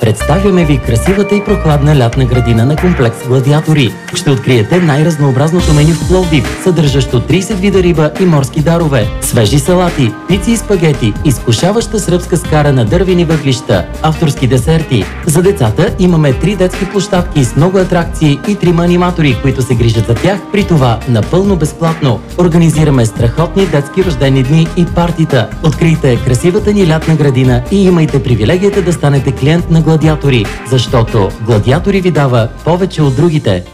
Представяме ви красивата и прохладна лятна градина на комплекс Гладиатори. Ще откриете най-разнообразното меню в Пловдив, съдържащо 30 вида риба и морски дарове, свежи салати, пици и спагети, изкушаваща сръбска скара на дървени въглища, авторски десерти. За децата имаме три детски площадки с много атракции и трима аниматори, които се грижат за тях, при това напълно безплатно. Организираме страхотни детски рождени дни и партита. Открийте красивата ни лятна градина и имайте привилегията да станете клиент на Гладиатори, защото Гладиатори ви дава повече от другите.